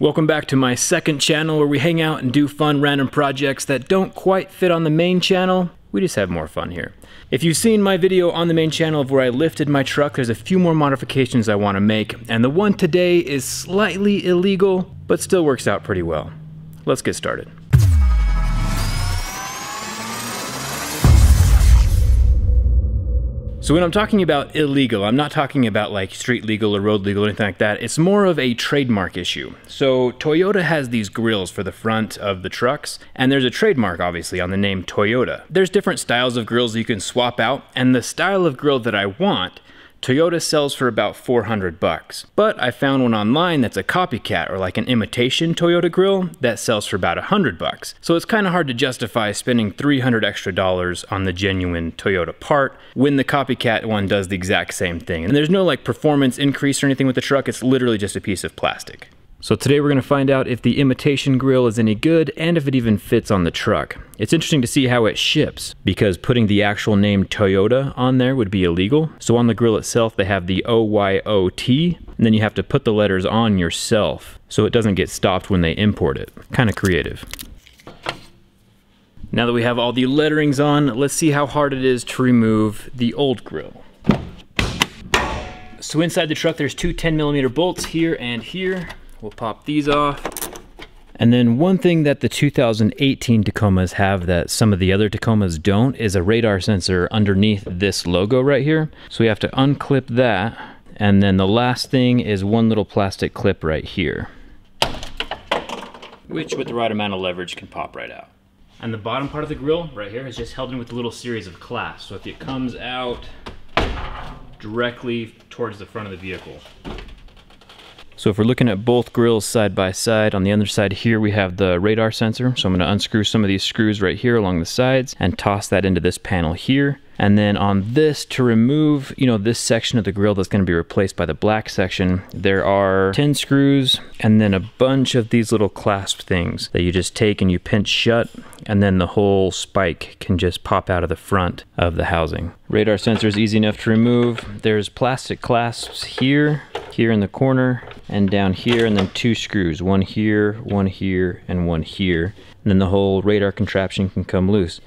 Welcome back to my second channel where we hang out and do fun random projects that don't quite fit on the main channel. We just have more fun here. If you've seen my video on the main channel of where I lifted my truck, there's a few more modifications I want to make, and the one today is slightly illegal, but still works out pretty well. Let's get started. So when I'm talking about illegal, I'm not talking about like street legal or road legal or anything like that. It's more of a trademark issue. So Toyota has these grills for the front of the trucks, and there's a trademark obviously on the name Toyota. There's different styles of grills you can swap out, and the style of grill that I want Toyota sells for about 400 bucks. But I found one online that's a copycat or like an imitation Toyota grill that sells for about 100 bucks. So it's kind of hard to justify spending 300 extra dollars on the genuine Toyota part when the copycat one does the exact same thing. And there's no like performance increase or anything with the truck, it's literally just a piece of plastic. So today we're going to find out if the imitation grill is any good and if it even fits on the truck. It's interesting to see how it ships because putting the actual name Toyota on there would be illegal. So on the grill itself they have the OYOT and then you have to put the letters on yourself so it doesn't get stopped when they import it. Kind of creative. Now that we have all the letterings on, let's see how hard it is to remove the old grill. So inside the truck there's two 10 millimeter bolts here and here. We'll pop these off. And then one thing that the 2018 Tacomas have that some of the other Tacomas don't is a radar sensor underneath this logo right here. So we have to unclip that. And then the last thing is one little plastic clip right here. Which with the right amount of leverage can pop right out. And the bottom part of the grill right here is just held in with a little series of clasps. So if it comes out directly towards the front of the vehicle, so if we're looking at both grills side by side, on the other side here we have the radar sensor. So I'm to unscrew some of these screws right here along the sides and toss that into this panel here. And then on this, to remove, you know, this section of the grill that's going to be replaced by the black section, there are 10 screws and then a bunch of these little clasp things that you just take and you pinch shut and then the whole spike can just pop out of the front of the housing. Radar sensor is easy enough to remove. There's plastic clasps here, here in the corner, and down here, and then two screws, one here, one here, and one here and then the whole radar contraption can come loose.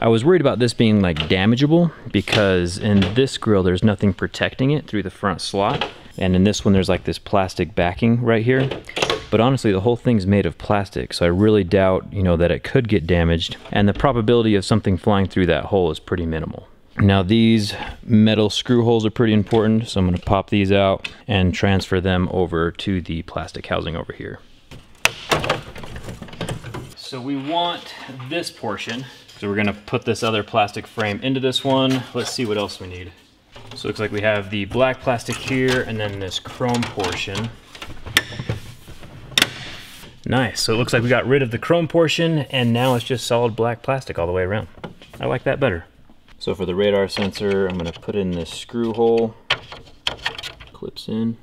I was worried about this being like damageable because in this grill there's nothing protecting it through the front slot and in this one there's like this plastic backing right here but honestly the whole thing's made of plastic so I really doubt you know that it could get damaged and the probability of something flying through that hole is pretty minimal. Now these metal screw holes are pretty important so I'm going to pop these out and transfer them over to the plastic housing over here. So we want this portion. So we're gonna put this other plastic frame into this one. Let's see what else we need. So it looks like we have the black plastic here and then this chrome portion. Nice, so it looks like we got rid of the chrome portion and now it's just solid black plastic all the way around. I like that better. So for the radar sensor, I'm gonna put in this screw hole, clips in.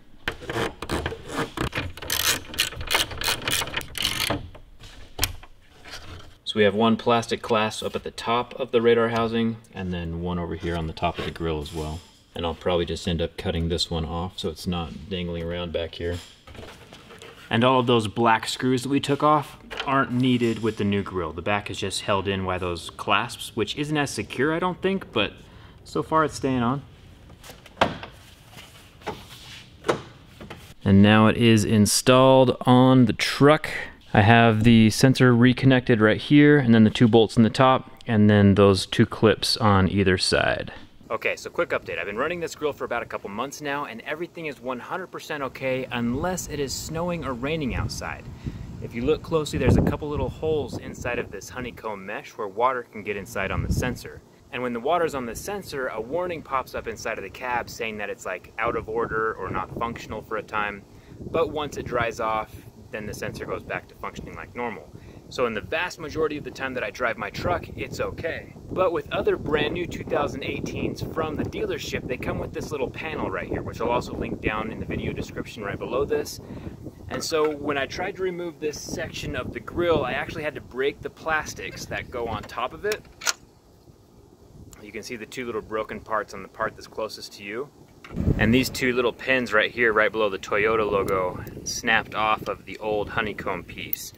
So we have one plastic clasp up at the top of the radar housing and then one over here on the top of the grill as well. And I'll probably just end up cutting this one off so it's not dangling around back here. And all of those black screws that we took off aren't needed with the new grill. The back is just held in by those clasps, which isn't as secure, I don't think, but so far it's staying on. And now it is installed on the truck. I have the sensor reconnected right here and then the two bolts in the top and then those two clips on either side. Okay, so quick update. I've been running this grill for about a couple months now and everything is 100% okay unless it is snowing or raining outside. If you look closely, there's a couple little holes inside of this honeycomb mesh where water can get inside on the sensor. And when the water's on the sensor, a warning pops up inside of the cab saying that it's like out of order or not functional for a time. But once it dries off, then the sensor goes back to functioning like normal. So in the vast majority of the time that I drive my truck, it's okay. But with other brand new 2018s from the dealership, they come with this little panel right here, which I'll also link down in the video description right below this. And so when I tried to remove this section of the grill, I actually had to break the plastics that go on top of it. You can see the two little broken parts on the part that's closest to you. And these two little pins right here, right below the Toyota logo, snapped off of the old honeycomb piece.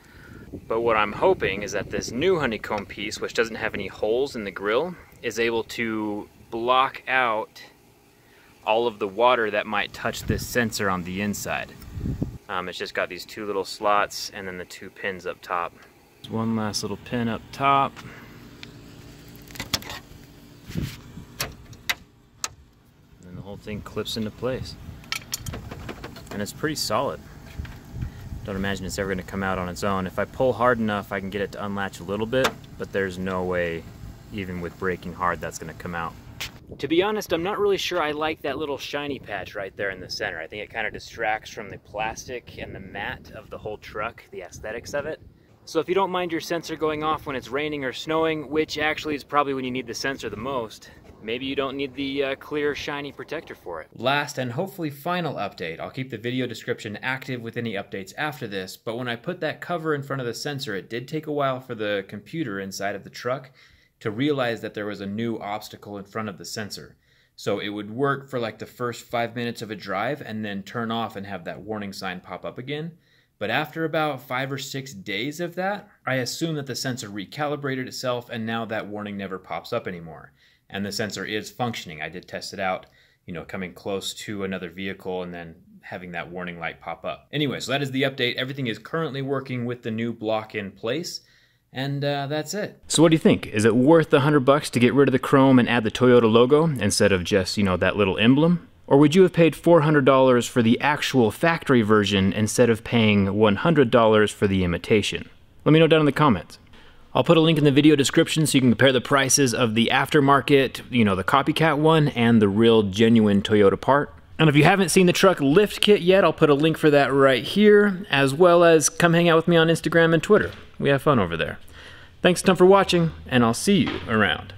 But what I'm hoping is that this new honeycomb piece, which doesn't have any holes in the grill, is able to block out all of the water that might touch this sensor on the inside. Um, it's just got these two little slots and then the two pins up top. One last little pin up top. And the whole thing clips into place. And it's pretty solid. Don't imagine it's ever gonna come out on its own. If I pull hard enough, I can get it to unlatch a little bit, but there's no way, even with braking hard, that's gonna come out. To be honest, I'm not really sure I like that little shiny patch right there in the center. I think it kind of distracts from the plastic and the matte of the whole truck, the aesthetics of it. So if you don't mind your sensor going off when it's raining or snowing, which actually is probably when you need the sensor the most, maybe you don't need the uh, clear shiny protector for it. Last and hopefully final update. I'll keep the video description active with any updates after this, but when I put that cover in front of the sensor, it did take a while for the computer inside of the truck to realize that there was a new obstacle in front of the sensor. So it would work for like the first five minutes of a drive and then turn off and have that warning sign pop up again. But after about five or six days of that, I assume that the sensor recalibrated itself and now that warning never pops up anymore. And the sensor is functioning. I did test it out, you know, coming close to another vehicle and then having that warning light pop up. Anyway, so that is the update. Everything is currently working with the new block in place. And uh, that's it. So what do you think? Is it worth the hundred bucks to get rid of the chrome and add the Toyota logo instead of just, you know, that little emblem? Or would you have paid $400 for the actual factory version instead of paying $100 for the imitation? Let me know down in the comments. I'll put a link in the video description so you can compare the prices of the aftermarket, you know, the copycat one and the real genuine Toyota part. And if you haven't seen the truck lift kit yet, I'll put a link for that right here, as well as come hang out with me on Instagram and Twitter. We have fun over there. Thanks a ton for watching, and I'll see you around.